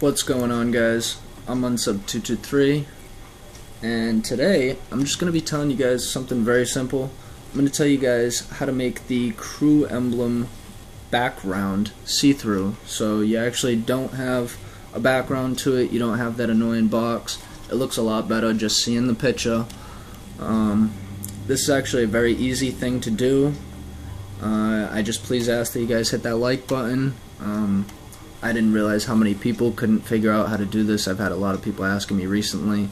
What's going on guys? I'm unsub223 and today I'm just going to be telling you guys something very simple. I'm going to tell you guys how to make the crew emblem background see-through so you actually don't have a background to it, you don't have that annoying box. It looks a lot better just seeing the picture. Um, this is actually a very easy thing to do. Uh, I just please ask that you guys hit that like button. Um, I didn't realize how many people couldn't figure out how to do this. I've had a lot of people asking me recently.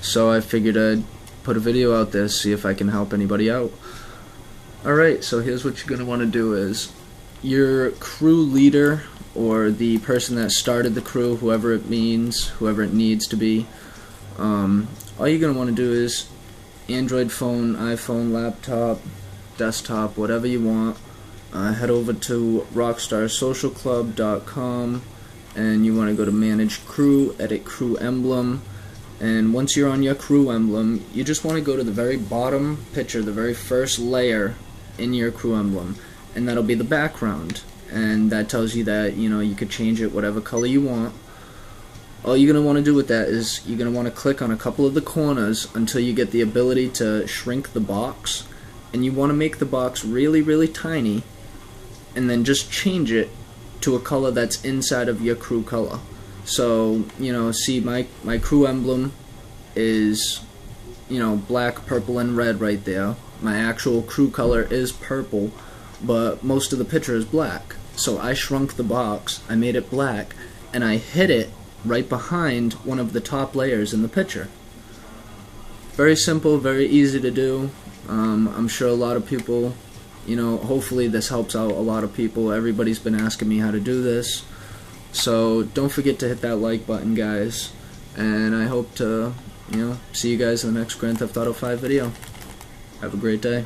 So I figured I'd put a video out there, see if I can help anybody out. Alright, so here's what you're going to want to do is your crew leader or the person that started the crew, whoever it means, whoever it needs to be, um, all you're going to want to do is Android phone, iPhone, laptop, desktop, whatever you want, uh, head over to rockstarsocialclub.com and you want to go to manage crew, edit crew emblem, and once you're on your crew emblem, you just want to go to the very bottom picture, the very first layer in your crew emblem, and that'll be the background. And that tells you that, you know, you could change it whatever color you want. All you're going to want to do with that is you're going to want to click on a couple of the corners until you get the ability to shrink the box. And you want to make the box really, really tiny and then just change it to a color that's inside of your crew color. So, you know, see my, my crew emblem is, you know, black, purple, and red right there. My actual crew color is purple, but most of the picture is black. So I shrunk the box, I made it black, and I hid it right behind one of the top layers in the picture. Very simple, very easy to do. Um, I'm sure a lot of people you know, hopefully this helps out a lot of people. Everybody's been asking me how to do this. So don't forget to hit that like button, guys. And I hope to, you know, see you guys in the next Grand Theft Auto 5 video. Have a great day.